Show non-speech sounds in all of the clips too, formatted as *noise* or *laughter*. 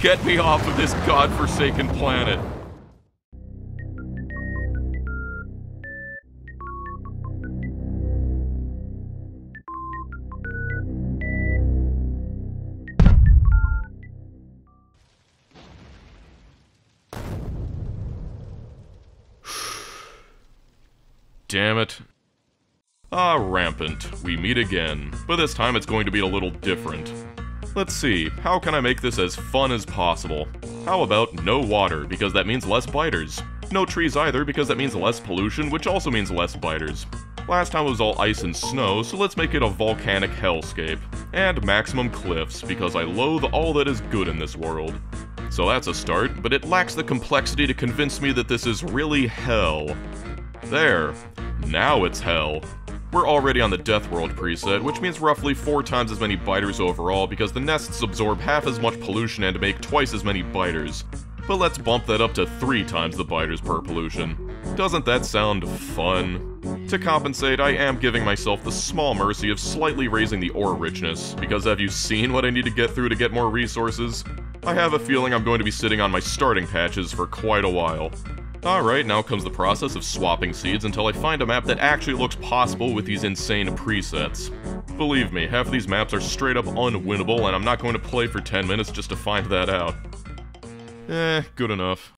Get me off of this godforsaken planet. *sighs* Damn it. Ah, Rampant, we meet again, but this time it's going to be a little different. Let's see, how can I make this as fun as possible? How about no water, because that means less biters? No trees either, because that means less pollution, which also means less biters. Last time it was all ice and snow, so let's make it a volcanic hellscape. And maximum cliffs, because I loathe all that is good in this world. So that's a start, but it lacks the complexity to convince me that this is really hell. There. Now it's hell. We're already on the Death World preset, which means roughly four times as many biters overall because the nests absorb half as much pollution and make twice as many biters. But let's bump that up to three times the biters per pollution. Doesn't that sound fun? To compensate, I am giving myself the small mercy of slightly raising the ore richness, because have you seen what I need to get through to get more resources? I have a feeling I'm going to be sitting on my starting patches for quite a while. Alright, now comes the process of swapping seeds until I find a map that actually looks possible with these insane presets. Believe me, half these maps are straight up unwinnable, and I'm not going to play for 10 minutes just to find that out. Eh, good enough.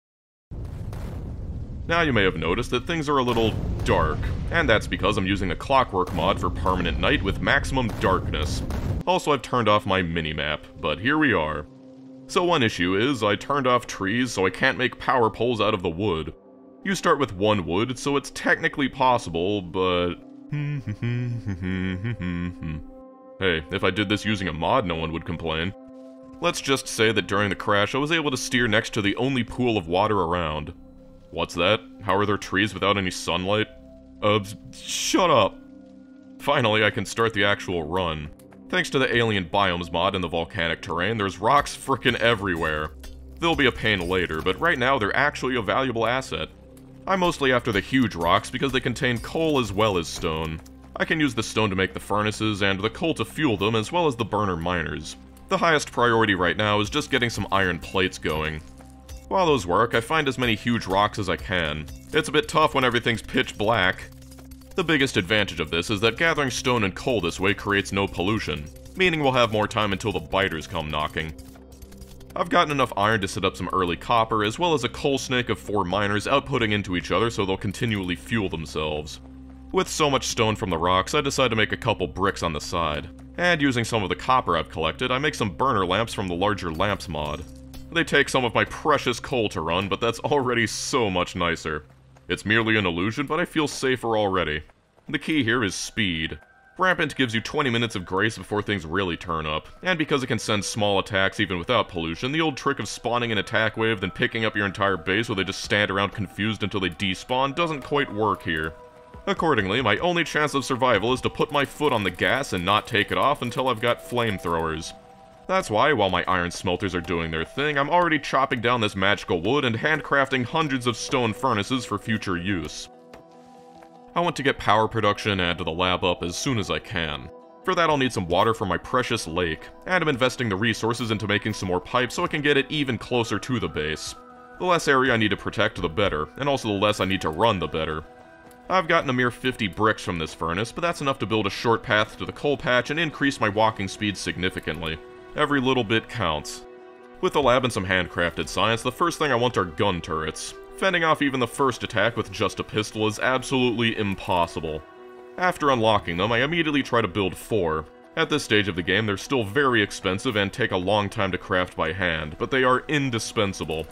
Now you may have noticed that things are a little dark, and that's because I'm using a Clockwork mod for Permanent Night with maximum darkness. Also, I've turned off my minimap, but here we are. So one issue is, I turned off trees so I can't make power poles out of the wood. You start with one wood, so it's technically possible, but... *laughs* hey, if I did this using a mod, no one would complain. Let's just say that during the crash, I was able to steer next to the only pool of water around. What's that? How are there trees without any sunlight? Uh, shut up! Finally, I can start the actual run. Thanks to the Alien Biomes mod and the volcanic terrain, there's rocks frickin' everywhere. They'll be a pain later, but right now they're actually a valuable asset. I'm mostly after the huge rocks because they contain coal as well as stone. I can use the stone to make the furnaces and the coal to fuel them as well as the burner miners. The highest priority right now is just getting some iron plates going. While those work, I find as many huge rocks as I can. It's a bit tough when everything's pitch black. The biggest advantage of this is that gathering stone and coal this way creates no pollution, meaning we'll have more time until the biters come knocking. I've gotten enough iron to set up some early copper, as well as a coal snake of four miners outputting into each other so they'll continually fuel themselves. With so much stone from the rocks, I decide to make a couple bricks on the side. And using some of the copper I've collected, I make some burner lamps from the larger lamps mod. They take some of my precious coal to run, but that's already so much nicer. It's merely an illusion, but I feel safer already. The key here is speed. Rampant gives you 20 minutes of grace before things really turn up, and because it can send small attacks even without pollution, the old trick of spawning an attack wave then picking up your entire base while they just stand around confused until they despawn doesn't quite work here. Accordingly, my only chance of survival is to put my foot on the gas and not take it off until I've got flamethrowers. That's why, while my iron smelters are doing their thing, I'm already chopping down this magical wood and handcrafting hundreds of stone furnaces for future use. I want to get power production and the lab up as soon as I can. For that I'll need some water from my precious lake, and I'm investing the resources into making some more pipes so I can get it even closer to the base. The less area I need to protect the better, and also the less I need to run the better. I've gotten a mere 50 bricks from this furnace, but that's enough to build a short path to the coal patch and increase my walking speed significantly. Every little bit counts. With the lab and some handcrafted science, the first thing I want are gun turrets. Fending off even the first attack with just a pistol is absolutely impossible. After unlocking them, I immediately try to build four. At this stage of the game, they're still very expensive and take a long time to craft by hand, but they are indispensable.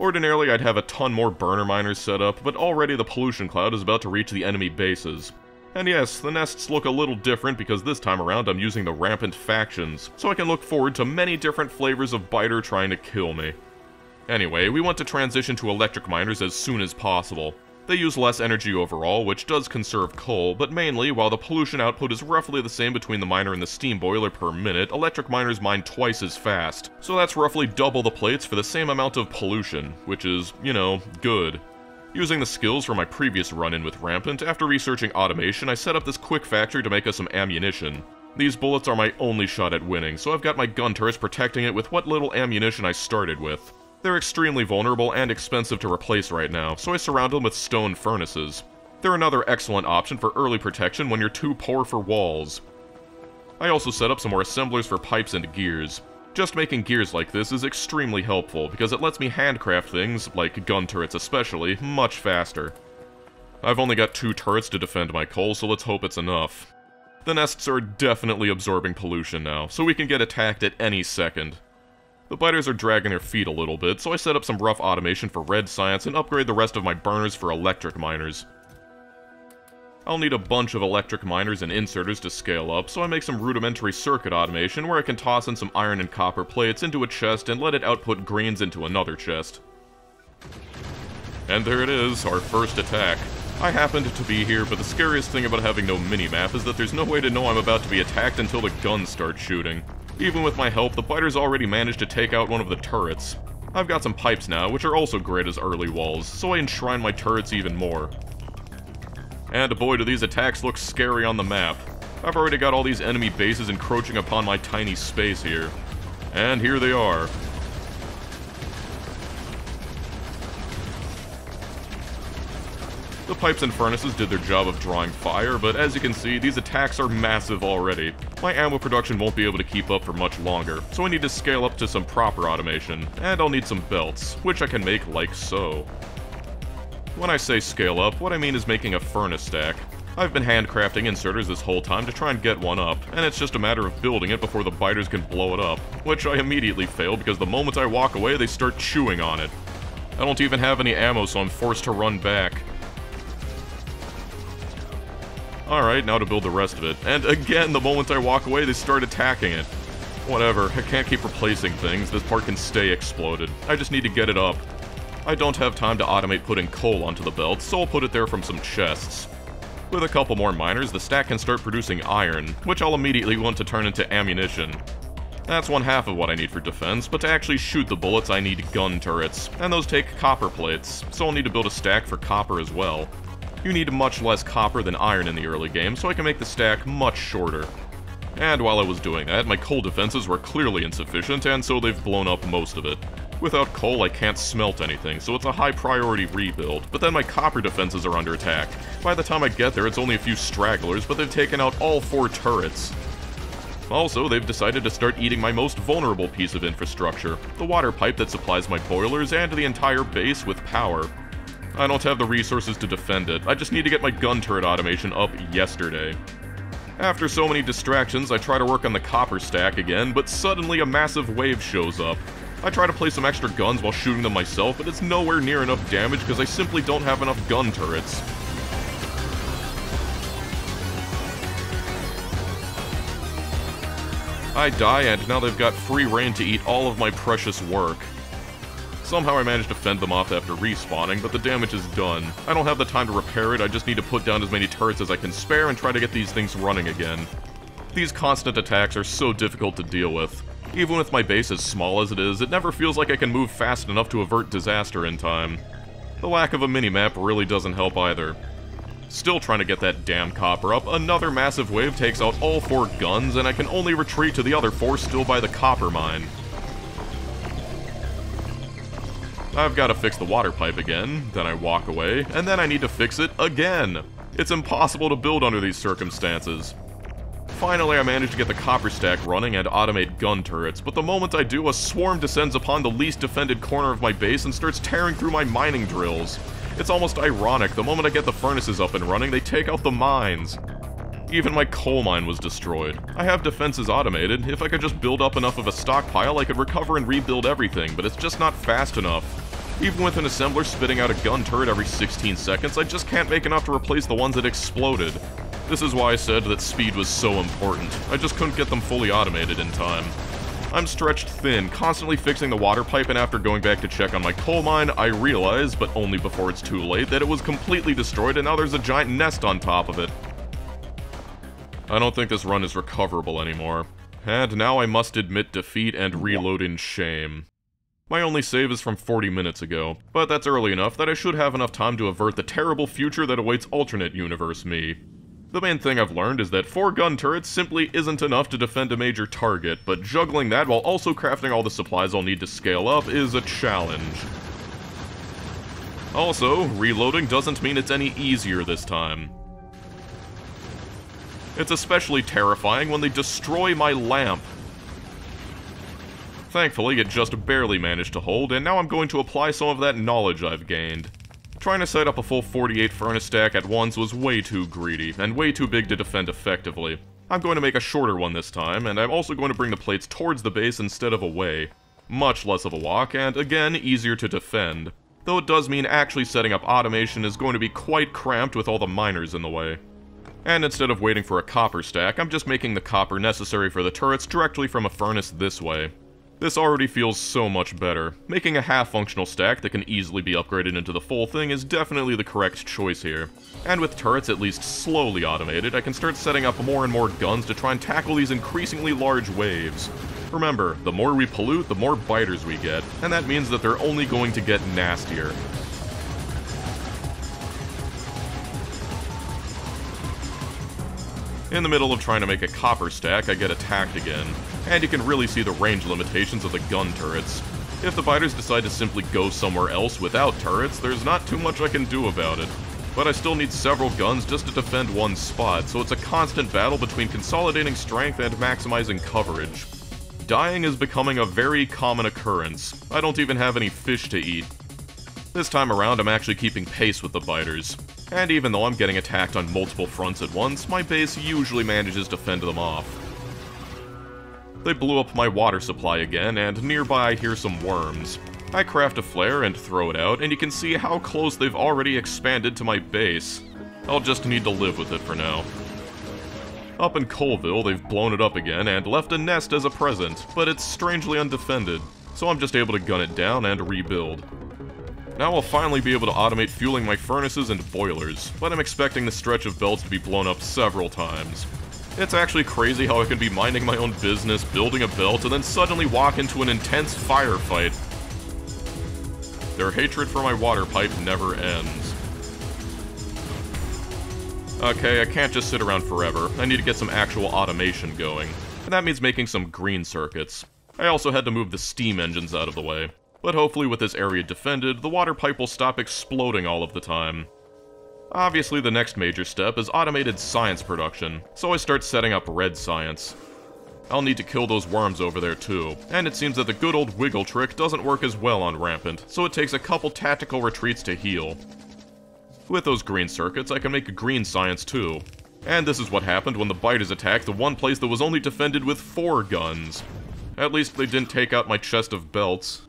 Ordinarily, I'd have a ton more burner miners set up, but already the pollution cloud is about to reach the enemy bases. And yes, the nests look a little different because this time around I'm using the rampant factions, so I can look forward to many different flavors of biter trying to kill me. Anyway, we want to transition to electric miners as soon as possible. They use less energy overall, which does conserve coal, but mainly, while the pollution output is roughly the same between the miner and the steam boiler per minute, electric miners mine twice as fast. So that's roughly double the plates for the same amount of pollution, which is, you know, good. Using the skills from my previous run-in with Rampant, after researching automation, I set up this quick factory to make us some ammunition. These bullets are my only shot at winning, so I've got my gun turrets protecting it with what little ammunition I started with. They're extremely vulnerable and expensive to replace right now, so I surround them with stone furnaces. They're another excellent option for early protection when you're too poor for walls. I also set up some more assemblers for pipes and gears. Just making gears like this is extremely helpful, because it lets me handcraft things, like gun turrets especially, much faster. I've only got two turrets to defend my coal, so let's hope it's enough. The nests are definitely absorbing pollution now, so we can get attacked at any second. The biters are dragging their feet a little bit, so I set up some rough automation for red science and upgrade the rest of my burners for electric miners. I'll need a bunch of electric miners and inserters to scale up, so I make some rudimentary circuit automation where I can toss in some iron and copper plates into a chest and let it output greens into another chest. And there it is, our first attack. I happened to be here, but the scariest thing about having no minimap is that there's no way to know I'm about to be attacked until the guns start shooting. Even with my help, the biters already managed to take out one of the turrets. I've got some pipes now, which are also great as early walls, so I enshrine my turrets even more. And boy do these attacks look scary on the map. I've already got all these enemy bases encroaching upon my tiny space here. And here they are. The pipes and furnaces did their job of drawing fire, but as you can see, these attacks are massive already. My ammo production won't be able to keep up for much longer, so I need to scale up to some proper automation, and I'll need some belts, which I can make like so. When I say scale up, what I mean is making a furnace stack. I've been handcrafting inserters this whole time to try and get one up, and it's just a matter of building it before the biters can blow it up, which I immediately fail because the moment I walk away, they start chewing on it. I don't even have any ammo, so I'm forced to run back. Alright, now to build the rest of it. And again, the moment I walk away, they start attacking it. Whatever, I can't keep replacing things, this part can stay exploded. I just need to get it up. I don't have time to automate putting coal onto the belt, so I'll put it there from some chests. With a couple more miners, the stack can start producing iron, which I'll immediately want to turn into ammunition. That's one half of what I need for defense, but to actually shoot the bullets I need gun turrets, and those take copper plates, so I'll need to build a stack for copper as well. You need much less copper than iron in the early game, so I can make the stack much shorter. And while I was doing that, my coal defenses were clearly insufficient, and so they've blown up most of it. Without coal, I can't smelt anything, so it's a high priority rebuild, but then my copper defenses are under attack. By the time I get there, it's only a few stragglers, but they've taken out all four turrets. Also, they've decided to start eating my most vulnerable piece of infrastructure, the water pipe that supplies my boilers and the entire base with power. I don't have the resources to defend it. I just need to get my gun turret automation up yesterday. After so many distractions, I try to work on the copper stack again, but suddenly a massive wave shows up. I try to play some extra guns while shooting them myself, but it's nowhere near enough damage because I simply don't have enough gun turrets. I die, and now they've got free reign to eat all of my precious work. Somehow I managed to fend them off after respawning, but the damage is done. I don't have the time to repair it, I just need to put down as many turrets as I can spare and try to get these things running again. These constant attacks are so difficult to deal with. Even with my base as small as it is, it never feels like I can move fast enough to avert disaster in time. The lack of a minimap really doesn't help either. Still trying to get that damn copper up, another massive wave takes out all four guns, and I can only retreat to the other four still by the copper mine. I've got to fix the water pipe again, then I walk away, and then I need to fix it again. It's impossible to build under these circumstances. Finally, I manage to get the copper stack running and automate gun turrets, but the moment I do, a swarm descends upon the least defended corner of my base and starts tearing through my mining drills. It's almost ironic, the moment I get the furnaces up and running, they take out the mines. Even my coal mine was destroyed. I have defenses automated. If I could just build up enough of a stockpile, I could recover and rebuild everything, but it's just not fast enough. Even with an assembler spitting out a gun turret every 16 seconds, I just can't make enough to replace the ones that exploded. This is why I said that speed was so important. I just couldn't get them fully automated in time. I'm stretched thin, constantly fixing the water pipe, and after going back to check on my coal mine, I realize, but only before it's too late, that it was completely destroyed and now there's a giant nest on top of it. I don't think this run is recoverable anymore. And now I must admit defeat and reload in shame. My only save is from 40 minutes ago, but that's early enough that I should have enough time to avert the terrible future that awaits alternate universe me. The main thing I've learned is that 4 gun turrets simply isn't enough to defend a major target, but juggling that while also crafting all the supplies I'll need to scale up is a challenge. Also, reloading doesn't mean it's any easier this time. It's especially terrifying when they destroy my lamp. Thankfully, it just barely managed to hold, and now I'm going to apply some of that knowledge I've gained. Trying to set up a full 48 furnace stack at once was way too greedy, and way too big to defend effectively. I'm going to make a shorter one this time, and I'm also going to bring the plates towards the base instead of away. Much less of a walk, and again, easier to defend. Though it does mean actually setting up automation is going to be quite cramped with all the miners in the way. And instead of waiting for a copper stack, I'm just making the copper necessary for the turrets directly from a furnace this way. This already feels so much better. Making a half-functional stack that can easily be upgraded into the full thing is definitely the correct choice here. And with turrets at least slowly automated, I can start setting up more and more guns to try and tackle these increasingly large waves. Remember, the more we pollute, the more biters we get, and that means that they're only going to get nastier. In the middle of trying to make a copper stack, I get attacked again, and you can really see the range limitations of the gun turrets. If the biters decide to simply go somewhere else without turrets, there's not too much I can do about it. But I still need several guns just to defend one spot, so it's a constant battle between consolidating strength and maximizing coverage. Dying is becoming a very common occurrence. I don't even have any fish to eat. This time around, I'm actually keeping pace with the biters. And even though I'm getting attacked on multiple fronts at once, my base usually manages to fend them off. They blew up my water supply again, and nearby I hear some worms. I craft a flare and throw it out, and you can see how close they've already expanded to my base. I'll just need to live with it for now. Up in Colville, they've blown it up again and left a nest as a present, but it's strangely undefended, so I'm just able to gun it down and rebuild. Now I'll finally be able to automate fueling my furnaces and boilers, but I'm expecting the stretch of belts to be blown up several times. It's actually crazy how I can be minding my own business, building a belt, and then suddenly walk into an intense firefight. Their hatred for my water pipe never ends. Okay, I can't just sit around forever. I need to get some actual automation going. And that means making some green circuits. I also had to move the steam engines out of the way. But hopefully with this area defended, the water pipe will stop exploding all of the time. Obviously the next major step is automated science production, so I start setting up red science. I'll need to kill those worms over there too, and it seems that the good old wiggle trick doesn't work as well on Rampant, so it takes a couple tactical retreats to heal. With those green circuits, I can make green science too. And this is what happened when the biters attacked the one place that was only defended with four guns. At least they didn't take out my chest of belts.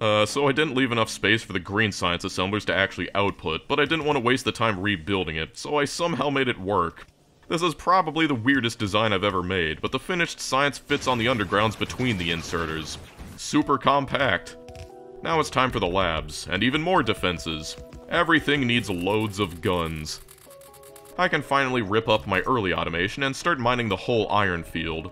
Uh, so I didn't leave enough space for the green science assemblers to actually output, but I didn't want to waste the time rebuilding it, so I somehow made it work. This is probably the weirdest design I've ever made, but the finished science fits on the undergrounds between the inserters. Super compact. Now it's time for the labs, and even more defenses. Everything needs loads of guns. I can finally rip up my early automation and start mining the whole iron field.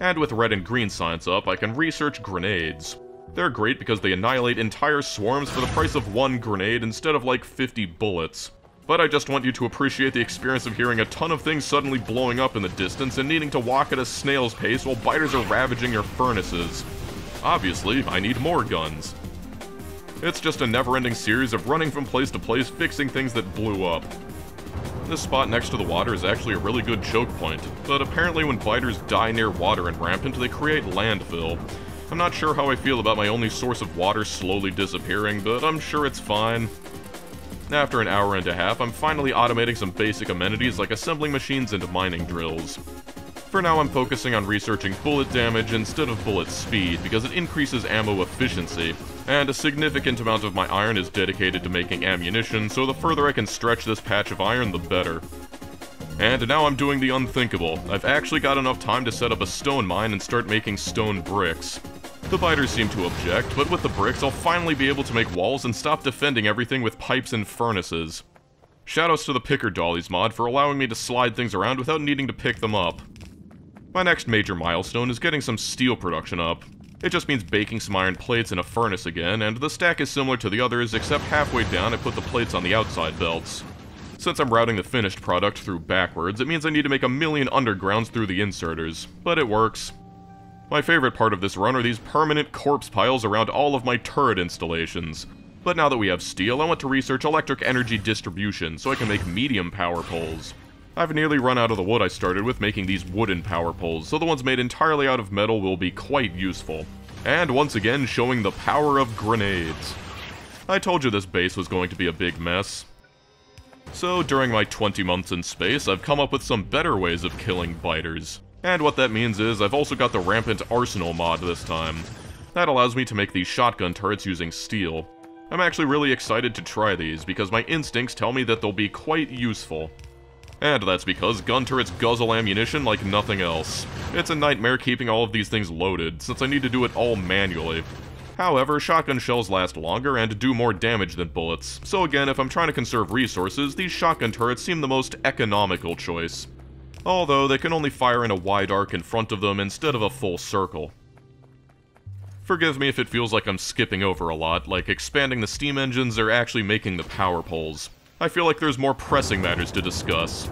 And with red and green science up, I can research grenades. They're great because they annihilate entire swarms for the price of one grenade instead of like 50 bullets. But I just want you to appreciate the experience of hearing a ton of things suddenly blowing up in the distance and needing to walk at a snail's pace while biters are ravaging your furnaces. Obviously, I need more guns. It's just a never-ending series of running from place to place fixing things that blew up. This spot next to the water is actually a really good choke point, but apparently when biters die near water and rampant, they create landfill, I'm not sure how I feel about my only source of water slowly disappearing, but I'm sure it's fine. After an hour and a half, I'm finally automating some basic amenities like assembling machines and mining drills. For now, I'm focusing on researching bullet damage instead of bullet speed, because it increases ammo efficiency, and a significant amount of my iron is dedicated to making ammunition, so the further I can stretch this patch of iron, the better. And now I'm doing the unthinkable. I've actually got enough time to set up a stone mine and start making stone bricks. The biters seem to object, but with the bricks, I'll finally be able to make walls and stop defending everything with pipes and furnaces. Shoutouts to the Picker Dollies mod for allowing me to slide things around without needing to pick them up. My next major milestone is getting some steel production up. It just means baking some iron plates in a furnace again, and the stack is similar to the others, except halfway down I put the plates on the outside belts. Since I'm routing the finished product through backwards, it means I need to make a million undergrounds through the inserters, but it works. My favorite part of this run are these permanent corpse piles around all of my turret installations. But now that we have steel, I want to research electric energy distribution so I can make medium power poles. I've nearly run out of the wood I started with making these wooden power poles, so the ones made entirely out of metal will be quite useful. And once again, showing the power of grenades. I told you this base was going to be a big mess. So, during my 20 months in space, I've come up with some better ways of killing biters. And what that means is, I've also got the Rampant Arsenal mod this time. That allows me to make these shotgun turrets using steel. I'm actually really excited to try these, because my instincts tell me that they'll be quite useful. And that's because gun turrets guzzle ammunition like nothing else. It's a nightmare keeping all of these things loaded, since I need to do it all manually. However, shotgun shells last longer and do more damage than bullets, so again, if I'm trying to conserve resources, these shotgun turrets seem the most economical choice. Although, they can only fire in a wide arc in front of them instead of a full circle. Forgive me if it feels like I'm skipping over a lot, like expanding the steam engines or actually making the power poles. I feel like there's more pressing matters to discuss.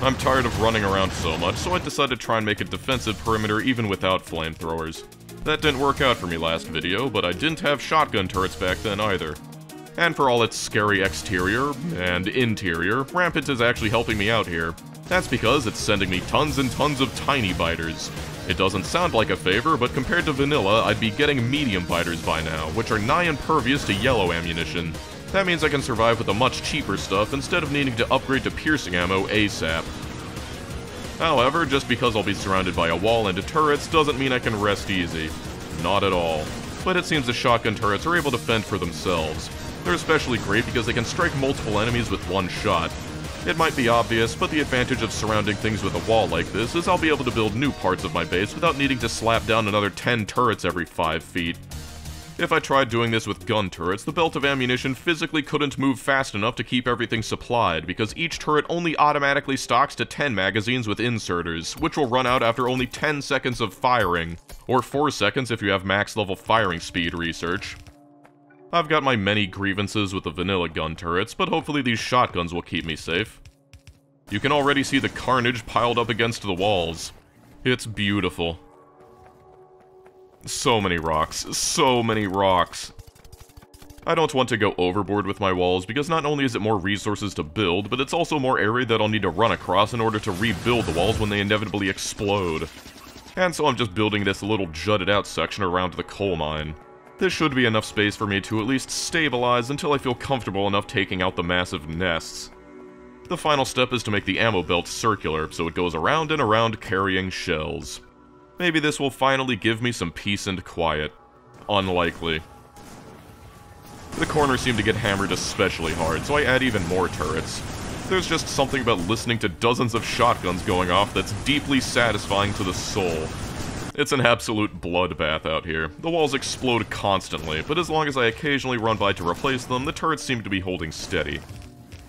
I'm tired of running around so much, so I decided to try and make a defensive perimeter even without flamethrowers. That didn't work out for me last video, but I didn't have shotgun turrets back then either. And for all its scary exterior and interior, Rampant is actually helping me out here. That's because it's sending me tons and tons of tiny biters. It doesn't sound like a favor, but compared to vanilla, I'd be getting medium biters by now, which are nigh impervious to yellow ammunition. That means I can survive with the much cheaper stuff instead of needing to upgrade to piercing ammo ASAP. However, just because I'll be surrounded by a wall and turrets doesn't mean I can rest easy. Not at all. But it seems the shotgun turrets are able to fend for themselves. They're especially great because they can strike multiple enemies with one shot. It might be obvious, but the advantage of surrounding things with a wall like this is I'll be able to build new parts of my base without needing to slap down another 10 turrets every 5 feet. If I tried doing this with gun turrets, the belt of ammunition physically couldn't move fast enough to keep everything supplied, because each turret only automatically stocks to 10 magazines with inserters, which will run out after only 10 seconds of firing, or 4 seconds if you have max level firing speed research. I've got my many grievances with the vanilla gun turrets, but hopefully these shotguns will keep me safe. You can already see the carnage piled up against the walls. It's beautiful. So many rocks. So many rocks. I don't want to go overboard with my walls, because not only is it more resources to build, but it's also more area that I'll need to run across in order to rebuild the walls when they inevitably explode. And so I'm just building this little jutted out section around the coal mine. This should be enough space for me to at least stabilize until I feel comfortable enough taking out the massive nests. The final step is to make the ammo belt circular, so it goes around and around carrying shells. Maybe this will finally give me some peace and quiet. Unlikely. The corners seem to get hammered especially hard, so I add even more turrets. There's just something about listening to dozens of shotguns going off that's deeply satisfying to the soul. It's an absolute bloodbath out here. The walls explode constantly, but as long as I occasionally run by to replace them, the turrets seem to be holding steady.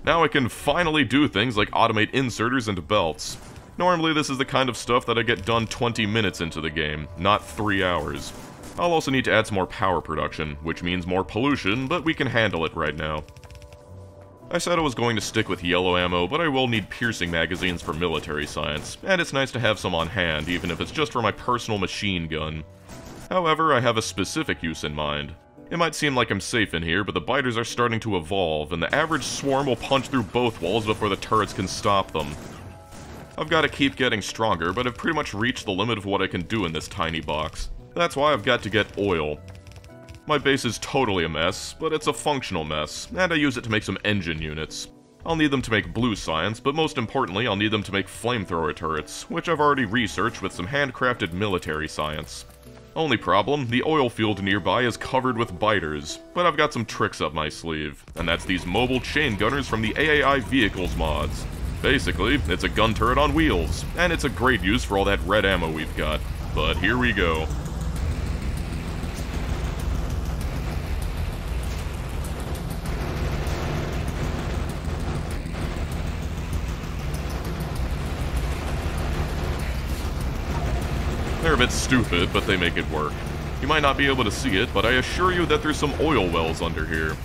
Now I can finally do things like automate inserters and belts. Normally this is the kind of stuff that I get done 20 minutes into the game, not 3 hours. I'll also need to add some more power production, which means more pollution, but we can handle it right now. I said I was going to stick with yellow ammo, but I will need piercing magazines for military science, and it's nice to have some on hand, even if it's just for my personal machine gun. However, I have a specific use in mind. It might seem like I'm safe in here, but the biters are starting to evolve, and the average swarm will punch through both walls before the turrets can stop them. I've got to keep getting stronger, but I've pretty much reached the limit of what I can do in this tiny box. That's why I've got to get oil. My base is totally a mess, but it's a functional mess, and I use it to make some engine units. I'll need them to make blue science, but most importantly, I'll need them to make flamethrower turrets, which I've already researched with some handcrafted military science. Only problem, the oil field nearby is covered with biters, but I've got some tricks up my sleeve, and that's these mobile chain gunners from the AAI Vehicles mods. Basically, it's a gun turret on wheels, and it's a great use for all that red ammo we've got. But here we go. They're a bit stupid, but they make it work. You might not be able to see it, but I assure you that there's some oil wells under here.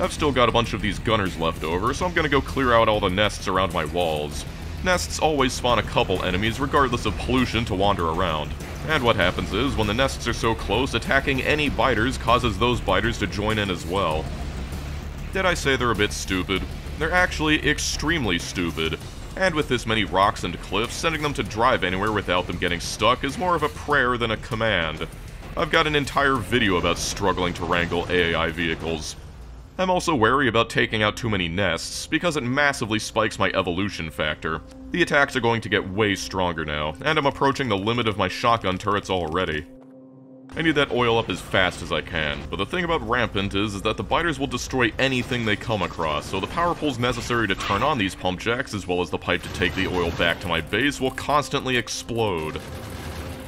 I've still got a bunch of these gunners left over, so I'm gonna go clear out all the nests around my walls. Nests always spawn a couple enemies regardless of pollution to wander around. And what happens is, when the nests are so close, attacking any biters causes those biters to join in as well. Did I say they're a bit stupid? They're actually extremely stupid. And with this many rocks and cliffs, sending them to drive anywhere without them getting stuck is more of a prayer than a command. I've got an entire video about struggling to wrangle AI vehicles. I'm also wary about taking out too many nests, because it massively spikes my evolution factor. The attacks are going to get way stronger now, and I'm approaching the limit of my shotgun turrets already. I need that oil up as fast as I can, but the thing about Rampant is, is that the biters will destroy anything they come across, so the power poles necessary to turn on these pump jacks, as well as the pipe to take the oil back to my base, will constantly explode.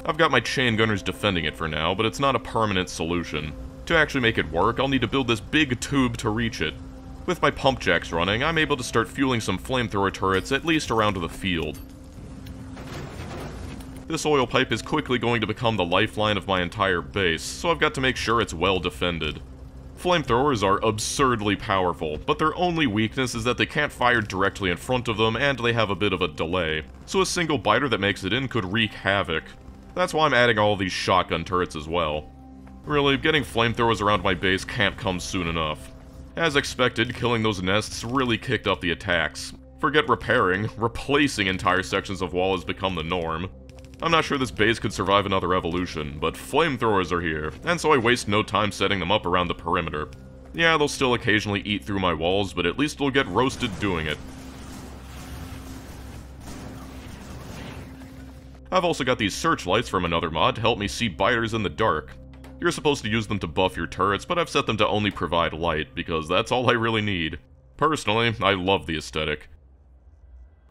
I've got my chain gunners defending it for now, but it's not a permanent solution. To actually make it work, I'll need to build this big tube to reach it. With my pump jacks running, I'm able to start fueling some flamethrower turrets at least around the field. This oil pipe is quickly going to become the lifeline of my entire base, so I've got to make sure it's well defended. Flamethrowers are absurdly powerful, but their only weakness is that they can't fire directly in front of them and they have a bit of a delay, so a single biter that makes it in could wreak havoc. That's why I'm adding all these shotgun turrets as well. Really, getting flamethrowers around my base can't come soon enough. As expected, killing those nests really kicked up the attacks. Forget repairing, *laughs* replacing entire sections of wall has become the norm. I'm not sure this base could survive another evolution, but flamethrowers are here, and so I waste no time setting them up around the perimeter. Yeah, they'll still occasionally eat through my walls, but at least they'll get roasted doing it. I've also got these searchlights from another mod to help me see biters in the dark. You're supposed to use them to buff your turrets, but I've set them to only provide light, because that's all I really need. Personally, I love the aesthetic.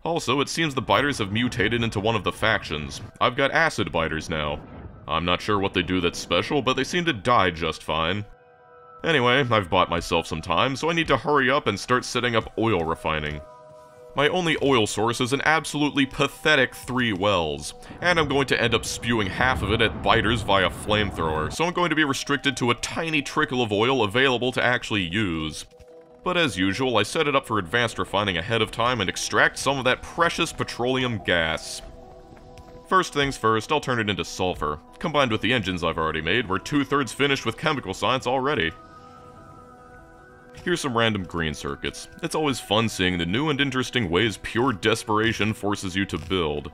Also, it seems the biters have mutated into one of the factions. I've got acid biters now. I'm not sure what they do that's special, but they seem to die just fine. Anyway, I've bought myself some time, so I need to hurry up and start setting up oil refining. My only oil source is an absolutely pathetic three wells, and I'm going to end up spewing half of it at biters via flamethrower, so I'm going to be restricted to a tiny trickle of oil available to actually use. But as usual, I set it up for advanced refining ahead of time and extract some of that precious petroleum gas. First things first, I'll turn it into sulfur. Combined with the engines I've already made, we're two-thirds finished with chemical science already. Here's some random green circuits. It's always fun seeing the new and interesting ways pure desperation forces you to build.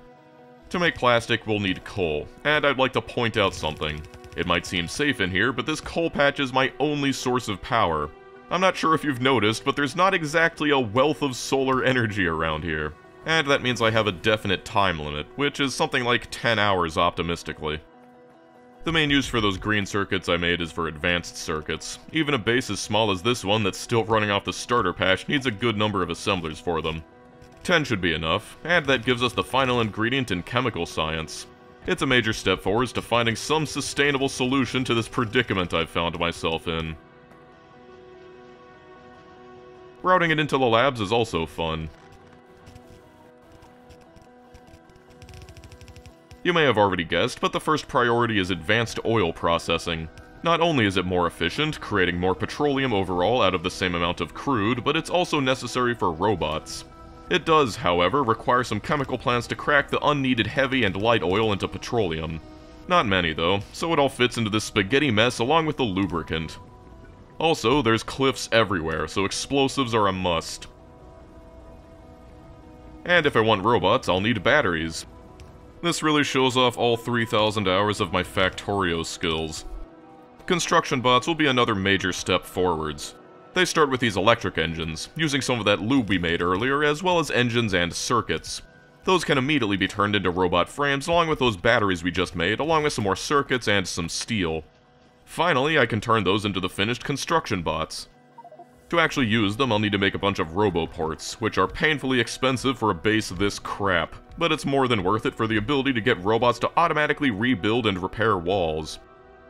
To make plastic, we'll need coal, and I'd like to point out something. It might seem safe in here, but this coal patch is my only source of power. I'm not sure if you've noticed, but there's not exactly a wealth of solar energy around here. And that means I have a definite time limit, which is something like 10 hours optimistically. The main use for those green circuits I made is for advanced circuits. Even a base as small as this one that's still running off the starter patch needs a good number of assemblers for them. 10 should be enough, and that gives us the final ingredient in chemical science. It's a major step forwards to finding some sustainable solution to this predicament I've found myself in. Routing it into the labs is also fun. You may have already guessed, but the first priority is advanced oil processing. Not only is it more efficient, creating more petroleum overall out of the same amount of crude, but it's also necessary for robots. It does, however, require some chemical plants to crack the unneeded heavy and light oil into petroleum. Not many, though, so it all fits into this spaghetti mess along with the lubricant. Also, there's cliffs everywhere, so explosives are a must. And if I want robots, I'll need batteries. This really shows off all 3,000 hours of my Factorio skills. Construction bots will be another major step forwards. They start with these electric engines, using some of that lube we made earlier, as well as engines and circuits. Those can immediately be turned into robot frames along with those batteries we just made, along with some more circuits and some steel. Finally, I can turn those into the finished construction bots. To actually use them, I'll need to make a bunch of roboports, which are painfully expensive for a base this crap, but it's more than worth it for the ability to get robots to automatically rebuild and repair walls.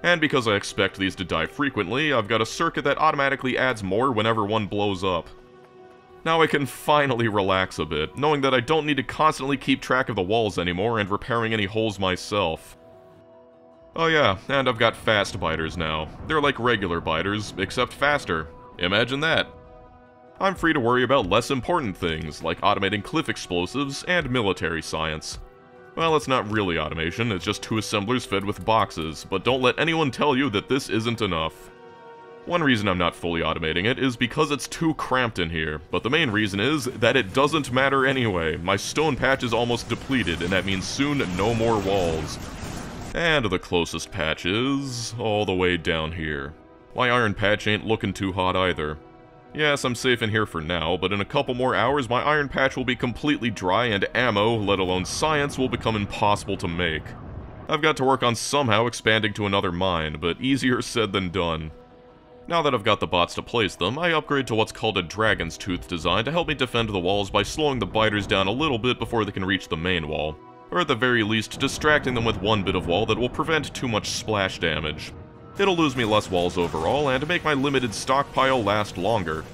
And because I expect these to die frequently, I've got a circuit that automatically adds more whenever one blows up. Now I can finally relax a bit, knowing that I don't need to constantly keep track of the walls anymore and repairing any holes myself. Oh yeah, and I've got fast biters now. They're like regular biters, except faster. Imagine that. I'm free to worry about less important things, like automating cliff explosives and military science. Well, it's not really automation, it's just two assemblers fed with boxes, but don't let anyone tell you that this isn't enough. One reason I'm not fully automating it is because it's too cramped in here, but the main reason is that it doesn't matter anyway. My stone patch is almost depleted, and that means soon no more walls. And the closest patch is all the way down here. My iron patch ain't looking too hot either. Yes, I'm safe in here for now, but in a couple more hours my iron patch will be completely dry and ammo, let alone science, will become impossible to make. I've got to work on somehow expanding to another mine, but easier said than done. Now that I've got the bots to place them, I upgrade to what's called a Dragon's Tooth design to help me defend the walls by slowing the biters down a little bit before they can reach the main wall, or at the very least distracting them with one bit of wall that will prevent too much splash damage. It'll lose me less walls overall, and make my limited stockpile last longer.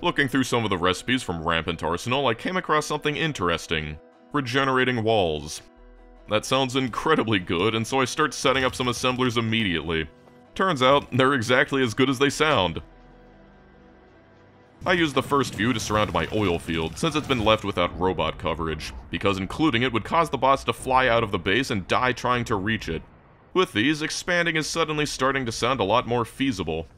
Looking through some of the recipes from Rampant Arsenal, I came across something interesting. Regenerating walls. That sounds incredibly good, and so I start setting up some assemblers immediately. Turns out, they're exactly as good as they sound. I used the first few to surround my oil field, since it's been left without robot coverage, because including it would cause the bots to fly out of the base and die trying to reach it. With these, expanding is suddenly starting to sound a lot more feasible.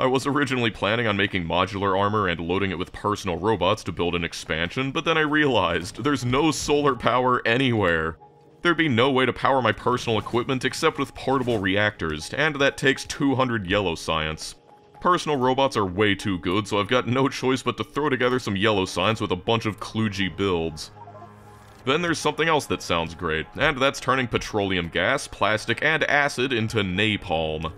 I was originally planning on making modular armor and loading it with personal robots to build an expansion, but then I realized there's no solar power anywhere. There'd be no way to power my personal equipment except with portable reactors, and that takes 200 yellow science. Personal robots are way too good, so I've got no choice but to throw together some yellow science with a bunch of kludgy builds. Then there's something else that sounds great, and that's turning petroleum gas, plastic, and acid into napalm.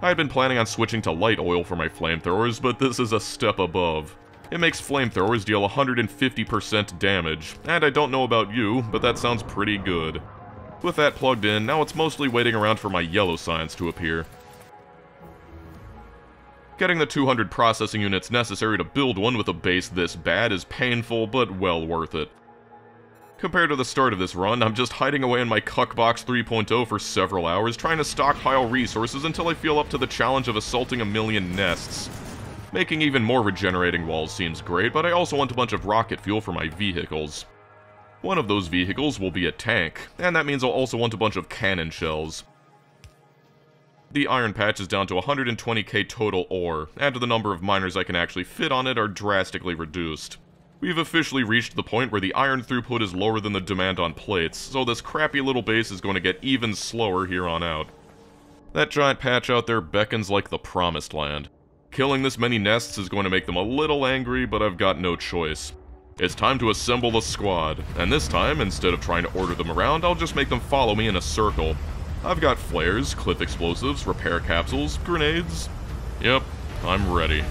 I had been planning on switching to light oil for my flamethrowers, but this is a step above. It makes flamethrowers deal 150% damage, and I don't know about you, but that sounds pretty good. With that plugged in, now it's mostly waiting around for my yellow science to appear. Getting the 200 processing units necessary to build one with a base this bad is painful, but well worth it. Compared to the start of this run, I'm just hiding away in my Cuckbox 3.0 for several hours, trying to stockpile resources until I feel up to the challenge of assaulting a million nests. Making even more regenerating walls seems great, but I also want a bunch of rocket fuel for my vehicles. One of those vehicles will be a tank, and that means I'll also want a bunch of cannon shells. The iron patch is down to 120k total ore, and the number of miners I can actually fit on it are drastically reduced. We've officially reached the point where the iron throughput is lower than the demand on plates, so this crappy little base is going to get even slower here on out. That giant patch out there beckons like the promised land. Killing this many nests is going to make them a little angry, but I've got no choice. It's time to assemble the squad, and this time, instead of trying to order them around, I'll just make them follow me in a circle. I've got flares, cliff explosives, repair capsules, grenades. Yep, I'm ready.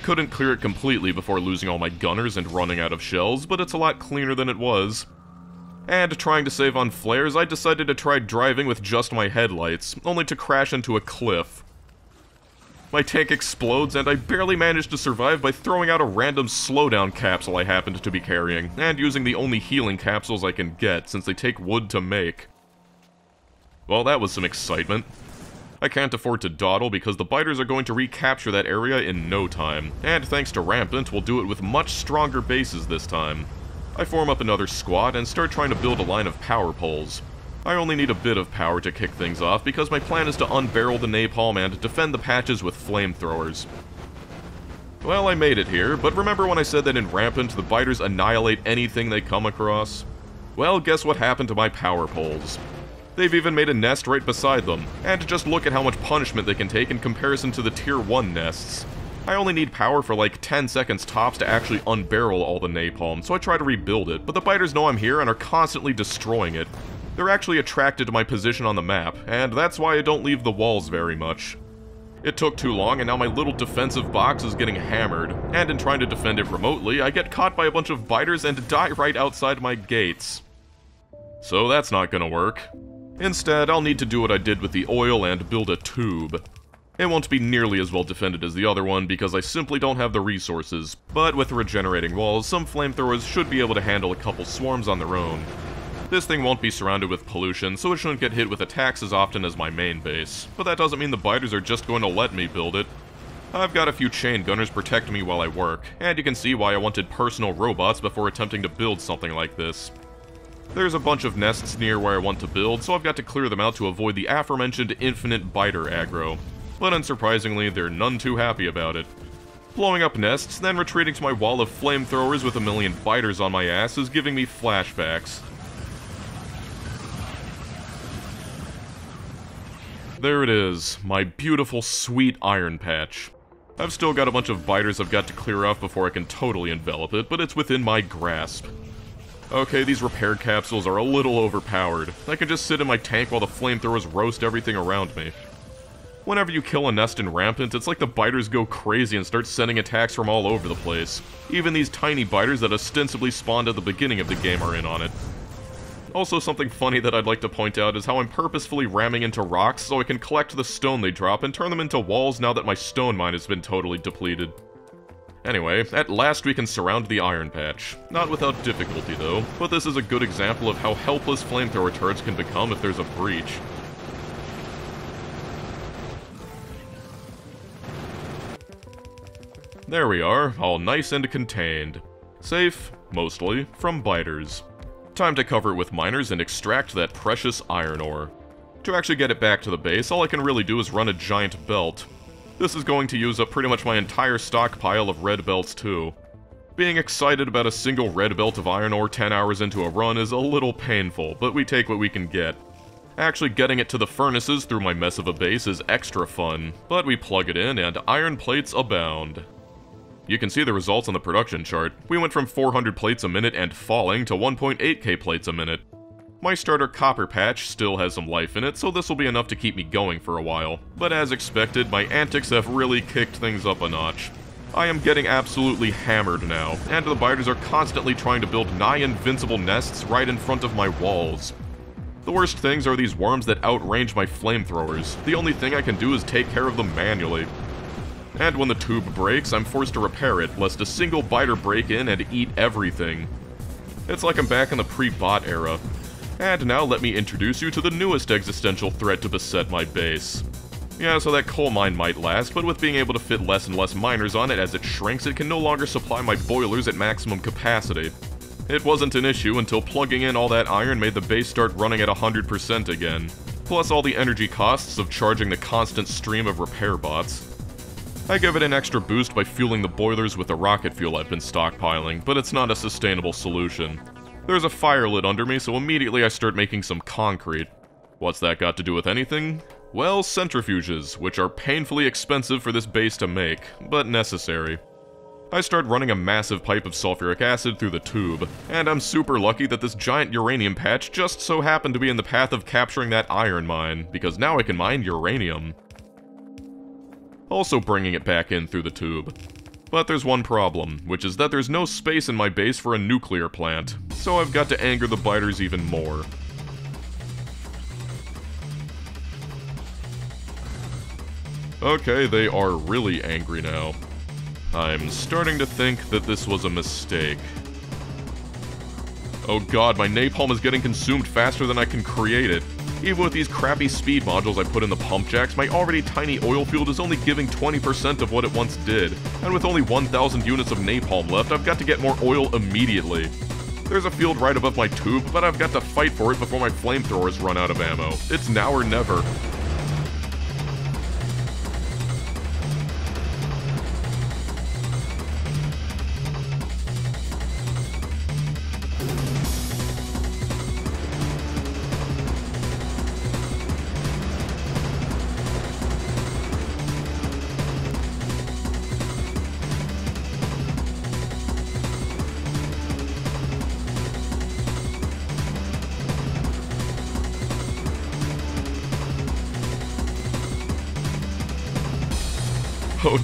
Couldn't clear it completely before losing all my gunners and running out of shells, but it's a lot cleaner than it was. And trying to save on flares, I decided to try driving with just my headlights, only to crash into a cliff. My tank explodes, and I barely managed to survive by throwing out a random slowdown capsule I happened to be carrying, and using the only healing capsules I can get, since they take wood to make. Well, that was some excitement. I can't afford to dawdle because the biters are going to recapture that area in no time, and thanks to Rampant, we'll do it with much stronger bases this time. I form up another squad and start trying to build a line of power poles. I only need a bit of power to kick things off because my plan is to unbarrel the napalm and defend the patches with flamethrowers. Well, I made it here, but remember when I said that in Rampant the biters annihilate anything they come across? Well, guess what happened to my power poles? They've even made a nest right beside them, and just look at how much punishment they can take in comparison to the Tier 1 nests. I only need power for like 10 seconds tops to actually unbarrel all the napalm, so I try to rebuild it, but the biters know I'm here and are constantly destroying it. They're actually attracted to my position on the map, and that's why I don't leave the walls very much. It took too long, and now my little defensive box is getting hammered, and in trying to defend it remotely, I get caught by a bunch of biters and die right outside my gates. So that's not gonna work. Instead, I'll need to do what I did with the oil and build a tube. It won't be nearly as well defended as the other one because I simply don't have the resources, but with regenerating walls, some flamethrowers should be able to handle a couple swarms on their own. This thing won't be surrounded with pollution, so it shouldn't get hit with attacks as often as my main base. But that doesn't mean the biters are just going to let me build it. I've got a few chain gunners protect me while I work, and you can see why I wanted personal robots before attempting to build something like this. There's a bunch of nests near where I want to build, so I've got to clear them out to avoid the aforementioned infinite biter aggro. But unsurprisingly, they're none too happy about it. Blowing up nests, then retreating to my wall of flamethrowers with a million biters on my ass is giving me flashbacks. There it is, my beautiful, sweet iron patch. I've still got a bunch of biters I've got to clear off before I can totally envelop it, but it's within my grasp. Okay, these repair capsules are a little overpowered. I can just sit in my tank while the flamethrowers roast everything around me. Whenever you kill a nest in Rampant, it's like the biters go crazy and start sending attacks from all over the place. Even these tiny biters that ostensibly spawned at the beginning of the game are in on it. Also, something funny that I'd like to point out is how I'm purposefully ramming into rocks so I can collect the stone they drop and turn them into walls now that my stone mine has been totally depleted. Anyway, at last we can surround the Iron Patch. Not without difficulty though, but this is a good example of how helpless flamethrower turrets can become if there's a breach. There we are, all nice and contained. Safe, mostly, from biters. Time to cover it with miners and extract that precious iron ore. To actually get it back to the base, all I can really do is run a giant belt. This is going to use up pretty much my entire stockpile of red belts too. Being excited about a single red belt of iron ore 10 hours into a run is a little painful, but we take what we can get. Actually getting it to the furnaces through my mess of a base is extra fun, but we plug it in and iron plates abound. You can see the results on the production chart. We went from 400 plates a minute and falling to 1.8k plates a minute. My starter copper patch still has some life in it, so this will be enough to keep me going for a while. But as expected, my antics have really kicked things up a notch. I am getting absolutely hammered now, and the biters are constantly trying to build nigh invincible nests right in front of my walls. The worst things are these worms that outrange my flamethrowers. The only thing I can do is take care of them manually. And when the tube breaks, I'm forced to repair it, lest a single biter break in and eat everything. It's like I'm back in the pre-bot era. And now let me introduce you to the newest existential threat to beset my base. Yeah, so that coal mine might last, but with being able to fit less and less miners on it as it shrinks, it can no longer supply my boilers at maximum capacity. It wasn't an issue until plugging in all that iron made the base start running at 100% again. Plus all the energy costs of charging the constant stream of repair bots. I give it an extra boost by fueling the boilers with the rocket fuel I've been stockpiling, but it's not a sustainable solution. There's a fire lit under me, so immediately I start making some concrete. What's that got to do with anything? Well, centrifuges, which are painfully expensive for this base to make, but necessary. I start running a massive pipe of sulfuric acid through the tube, and I'm super lucky that this giant uranium patch just so happened to be in the path of capturing that iron mine, because now I can mine uranium also bringing it back in through the tube. But there's one problem, which is that there's no space in my base for a nuclear plant, so I've got to anger the biters even more. Okay, they are really angry now. I'm starting to think that this was a mistake. Oh god, my napalm is getting consumed faster than I can create it. Even with these crappy speed modules I put in the pump jacks, my already tiny oil field is only giving 20% of what it once did, and with only 1,000 units of napalm left, I've got to get more oil immediately. There's a field right above my tube, but I've got to fight for it before my flamethrowers run out of ammo. It's now or never.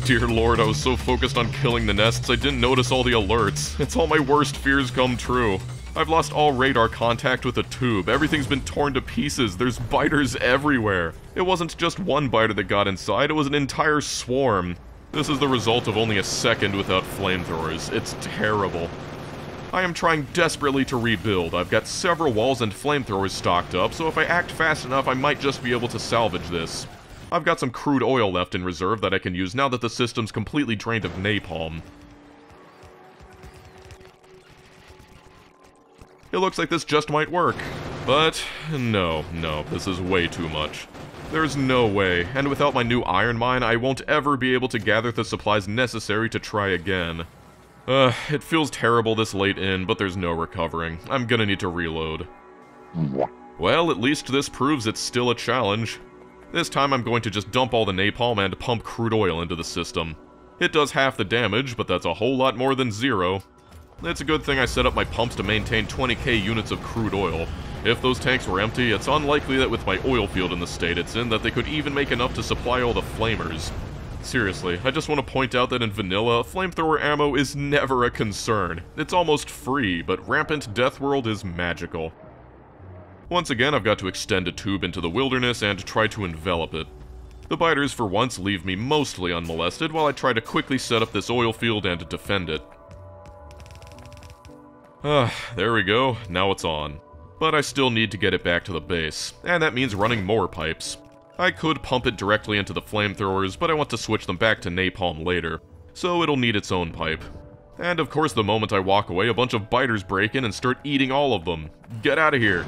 Dear lord, I was so focused on killing the nests I didn't notice all the alerts. It's all my worst fears come true. I've lost all radar contact with the tube, everything's been torn to pieces, there's biters everywhere. It wasn't just one biter that got inside, it was an entire swarm. This is the result of only a second without flamethrowers. It's terrible. I am trying desperately to rebuild. I've got several walls and flamethrowers stocked up, so if I act fast enough I might just be able to salvage this. I've got some crude oil left in reserve that I can use now that the system's completely drained of napalm. It looks like this just might work. But, no, no, this is way too much. There's no way, and without my new iron mine, I won't ever be able to gather the supplies necessary to try again. Uh, it feels terrible this late in, but there's no recovering. I'm gonna need to reload. Well, at least this proves it's still a challenge. This time I'm going to just dump all the napalm and pump crude oil into the system. It does half the damage, but that's a whole lot more than zero. It's a good thing I set up my pumps to maintain 20k units of crude oil. If those tanks were empty, it's unlikely that with my oil field in the state it's in that they could even make enough to supply all the flamers. Seriously, I just want to point out that in vanilla, flamethrower ammo is never a concern. It's almost free, but Rampant Death World is magical. Once again, I've got to extend a tube into the wilderness and try to envelop it. The biters for once leave me mostly unmolested while I try to quickly set up this oil field and defend it. Ah, there we go, now it's on. But I still need to get it back to the base, and that means running more pipes. I could pump it directly into the flamethrowers, but I want to switch them back to napalm later, so it'll need its own pipe. And of course the moment I walk away, a bunch of biters break in and start eating all of them. Get out of here!